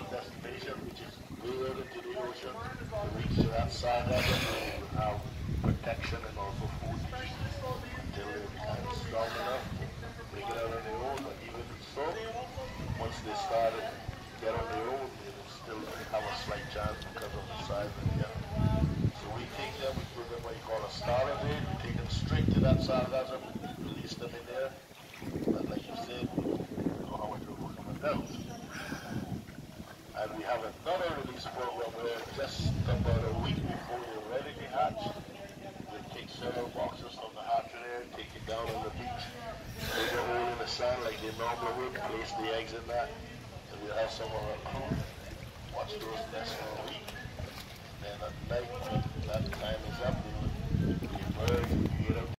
destination, which is out into the ocean, to reach to that side of it, would have protection and also food until they become strong enough to make it out on their own. But even so, once they started to get on their own, they would still have a slight chance because of the size of the animal. So we take them, we put them what you call a starter there, we take them straight to that sargassum, release them in there, and like you said, we know how much we're coming down. And we have another release program where just about a week before you're ready to hatch, we take several boxes from the hatchery take it down on the beach, dig a hole in the sand like they normally would, place the eggs in that, and we'll have some of our crew watch those nests for a week. And Then at night, when that time is up,